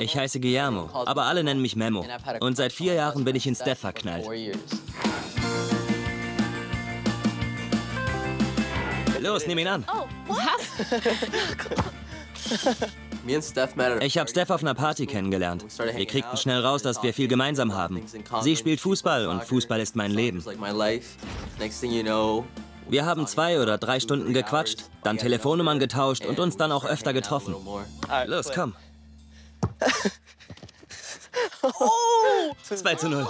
Ich heiße Guillermo, aber alle nennen mich Memo. Und seit vier Jahren bin ich in Steph verknallt. Los, nimm ihn an. A Ich habe Steph auf einer Party kennengelernt. Wir kriegten schnell raus, dass wir viel gemeinsam haben. Sie spielt Fußball und Fußball ist mein Leben. Wir haben zwei oder drei Stunden gequatscht, dann Telefonnummern getauscht und uns dann auch öfter getroffen. Los, komm. 2 zu 0.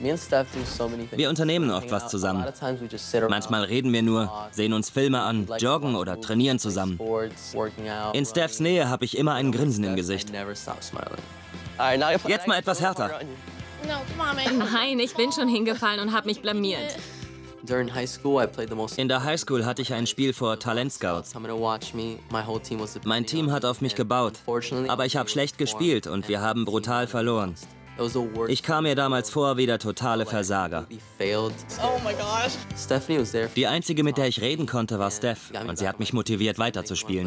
me and Steph do so many things. Wir unternehmen oft was zusammen. Manchmal reden wir nur, sehen uns Filme an, joggen oder trainieren zusammen. In Stephs Nähe habe ich immer ein Grinsen im Gesicht. Jetzt mal etwas härter. Nein, ich bin schon hingefallen und habe mich blamiert. During high school, I played the most. In der Highschool hatte ich ein Spiel vor Talentscouts. Mein Team hat auf mich gebaut, aber ich habe schlecht gespielt und wir haben brutal verloren. Ich kam mir damals vor wie der totale Versager. Oh my gosh. Stephanie was there. for Die einzige, mit der ich reden konnte, war Steph und sie hat mich motiviert, weiterzuspielen.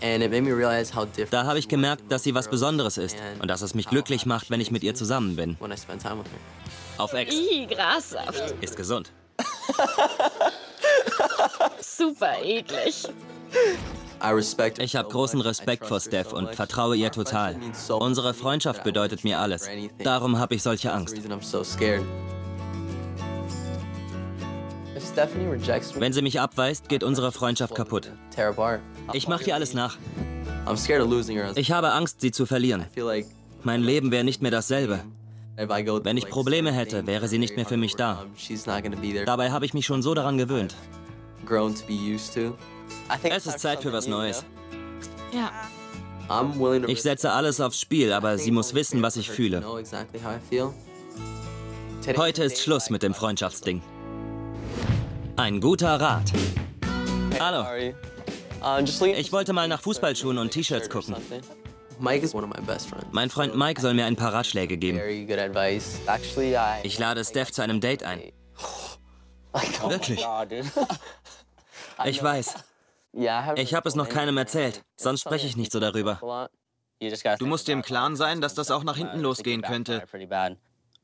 And it made me realize how different. Da habe ich gemerkt, dass sie was Besonderes ist und dass es mich glücklich macht, wenn ich mit ihr zusammen bin. When I spend time with her. Auf Ex. Ih, Grassaft. Ist gesund. Super eklig. I respect. her Ich habe großen Respekt vor Steph und vertraue ihr total. Unsere Freundschaft bedeutet mir alles. Darum habe ich solche Angst. Wenn sie mich abweist, geht unsere Freundschaft kaputt. Ich mache ihr alles nach. Ich habe Angst, sie zu verlieren. Mein Leben wäre nicht mehr dasselbe. Wenn ich Probleme hätte, wäre sie nicht mehr für mich da. Dabei habe ich mich schon so daran gewöhnt. Es ist Zeit für was Neues. Ja. Ich setze alles aufs Spiel, aber sie muss wissen, was ich fühle. Heute ist Schluss mit dem Freundschaftsding. Ein guter Rat. Hallo, leave. ich wollte mal nach Fußballschuhen und T-Shirts gucken. Mike is one of my best friends. Mein Freund Mike soll mir ein paar Ratschläge geben. Ich lade Steph zu einem Date ein. Wirklich? Ich weiß. Ich habe es noch keinem erzählt, sonst spreche ich nicht so darüber. Du musst dir im Klaren sein, dass das auch nach hinten losgehen könnte.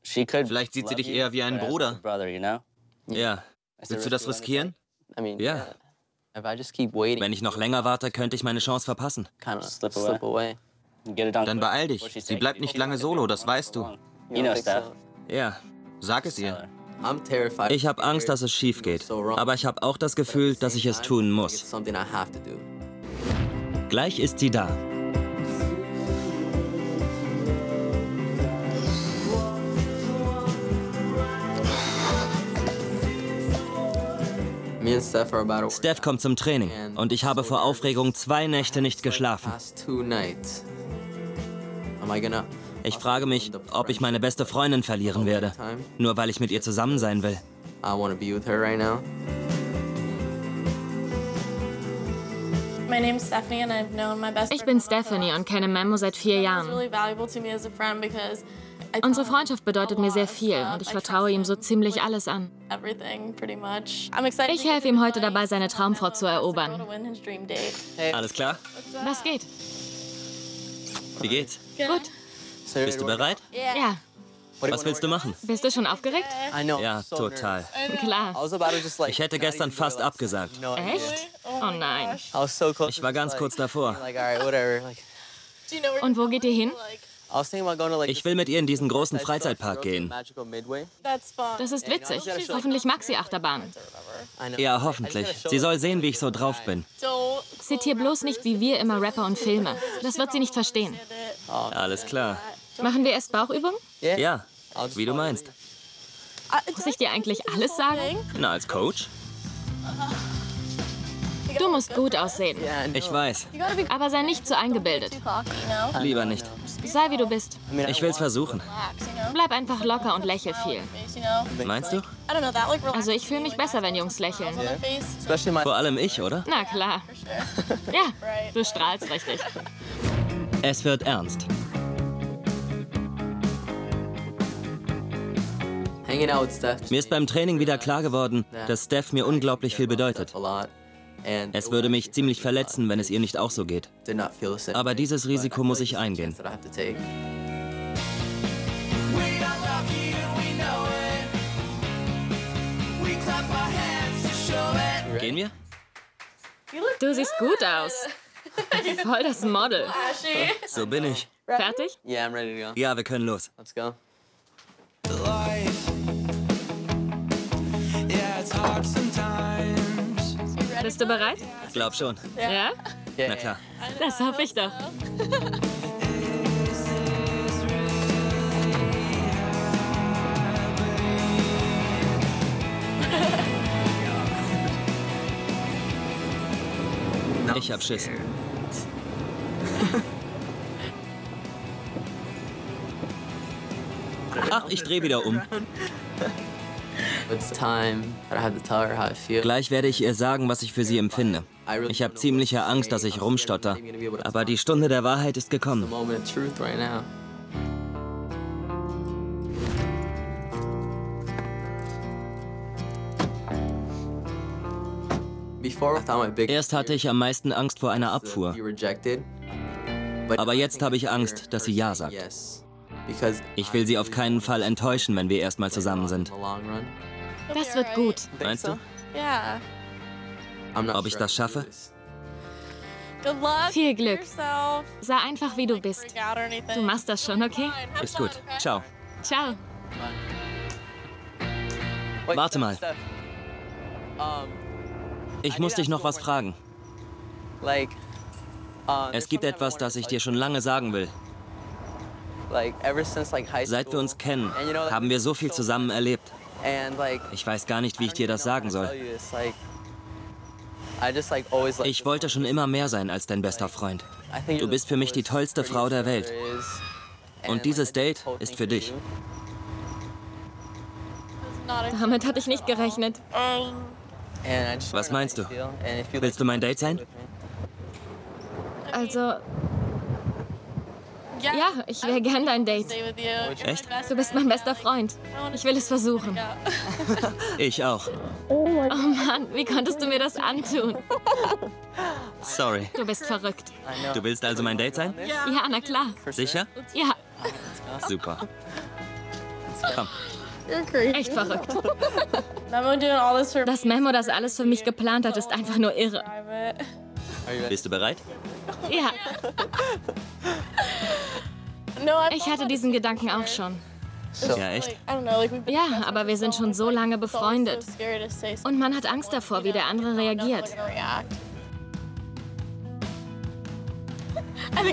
Vielleicht sieht sie dich eher wie einen Bruder. Ja. Willst du das riskieren? Ja. Wenn ich noch länger warte, könnte ich meine Chance verpassen. kind of slip away. Dann beeil dich. Sie bleibt nicht lange solo, das weißt du. Ja. Sag es ihr. Ich habe Angst, dass es schief geht. Aber ich habe auch das Gefühl, dass ich es tun muss. Gleich ist sie da. Steph kommt zum Training und ich habe vor Aufregung zwei Nächte nicht geschlafen. Ich frage mich, ob ich meine beste Freundin verlieren werde, nur weil ich mit ihr zusammen sein will. Ich bin Stephanie und kenne Memo seit vier Jahren. really valuable to me as a friend because I tell Unsere Freundschaft bedeutet mir sehr viel a lot und ich vertraue ihm so ziemlich alles an. Everything, pretty much. I'm excited Ich helfe ihm to heute dabei, seine Traumfrau zu erobern. Alles klar? Was geht? Wie geht's? Gut. Bist du bereit? Ja. Was willst du machen? Bist du schon aufgeregt? I know. Ja, total. Klar. Ich hätte gestern fast abgesagt. Echt? Oh nein. So close. Ich war ganz kurz davor. Und wo geht ihr hin? Ich will mit ihr in diesen großen Freizeitpark gehen. Das ist witzig. Hoffentlich mag sie Achterbahn. Ja, hoffentlich. Sie soll sehen, wie ich so drauf bin. Zitier bloß nicht wie wir immer Rapper und Filme. Das wird sie nicht verstehen. Alles klar. Machen wir erst Bauchübungen? Ja, wie du meinst. Muss ich dir eigentlich alles sagen? Na, als Coach? Du musst gut aussehen. Ich weiß. Aber sei nicht zu eingebildet. Lieber nicht. Sei wie du bist. Ich will's versuchen. Bleib einfach locker und lächel viel. Meinst du? Also ich fühle mich besser, wenn Jungs lächeln. Vor allem ich, oder? Na klar. Ja, du strahlst richtig. Es wird ernst. Mir ist beim Training wieder klar geworden, dass Steph mir unglaublich viel bedeutet. Es würde mich ziemlich verletzen, wenn es ihr nicht auch so geht. Aber dieses Risiko muss ich eingehen. Gehen wir? Du siehst gut aus. Voll das Model. So bin ich. Fertig? Yeah, I'm ready to go. Ja, wir können los. Let's go. Bist du bereit? Glaub schon. Ja? Na klar. Das hoffe ich doch. Ich hab Schiss. Her how I feel. Gleich werde ich ihr sagen, was ich für sie empfinde. Ich habe ziemliche Angst, dass ich rumstotter. Aber die Stunde der Wahrheit ist gekommen. Erst hatte ich am meisten Angst vor einer Abfuhr. be rejected. Aber jetzt habe ich Angst, dass sie Ja sagt. Ich will sie auf keinen Fall enttäuschen, wenn wir erstmal zusammen sind. Das wird gut. Meinst du? Not Ob ich das schaffe? Viel Glück. Sei einfach, wie du bist. Du machst das schon, okay? Ist gut. Ciao. Ciao. Warte mal. Ich muss dich noch was fragen. uh, Es gibt etwas, das ich dir schon lange sagen will. Seit wir uns kennen, and you know, like, haben wir so viel zusammen erlebt. Ich weiß gar nicht, wie ich dir das sagen soll. Ich wollte schon immer mehr sein als dein bester Freund. Du bist für mich die tollste Frau der Welt. Und dieses Date ist für dich. Damit hatte ich nicht gerechnet. Was meinst du? Willst du mein Date sein? Also, ja, ich wäre gern dein Date. Echt? Du bist mein bester Freund. Ich will es versuchen. Ich auch. Oh Mann, wie konntest du mir das antun? Sorry. Du bist verrückt. Du willst also mein Date sein? Ja, na klar. Sicher? Ja, Super. Komm. echt verrückt. Memo doing all this for Das Memo, das alles für mich geplant hat, ist einfach nur irre. Bist du bereit? Ja, ich hatte diesen Gedanken auch schon. Ja, echt? I don't know, like we've been Ja, friends aber for wir sind schon so lange befreundet. Und man hat Angst davor, wie der andere reagiert.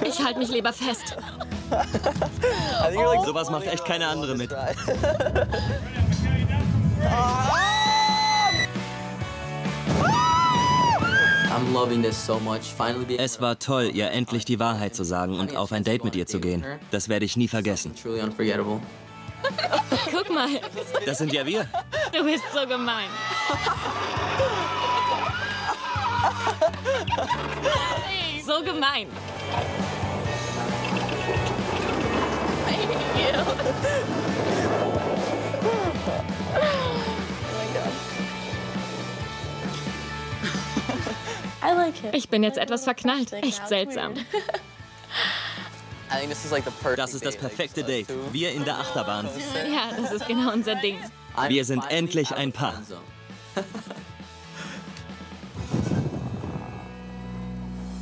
Ich halte mich lieber fest. Sowas macht echt keine andere mit. Es war toll, ihr endlich die Wahrheit zu sagen und auf ein Date mit ihr zu gehen. Das werde ich nie vergessen. Guck mal, Das sind ja wir. du bist so gemein. So gemein. I like Ich bin jetzt etwas verknallt. Echt seltsam. Das ist das perfekte Date. Wir in der Achterbahn. Ja, das ist genau unser Ding. Wir sind endlich ein Paar.